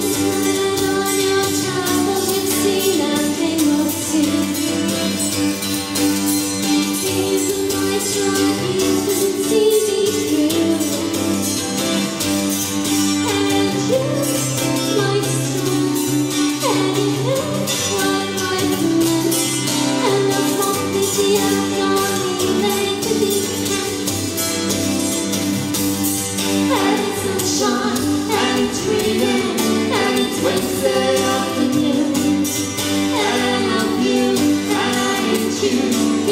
you.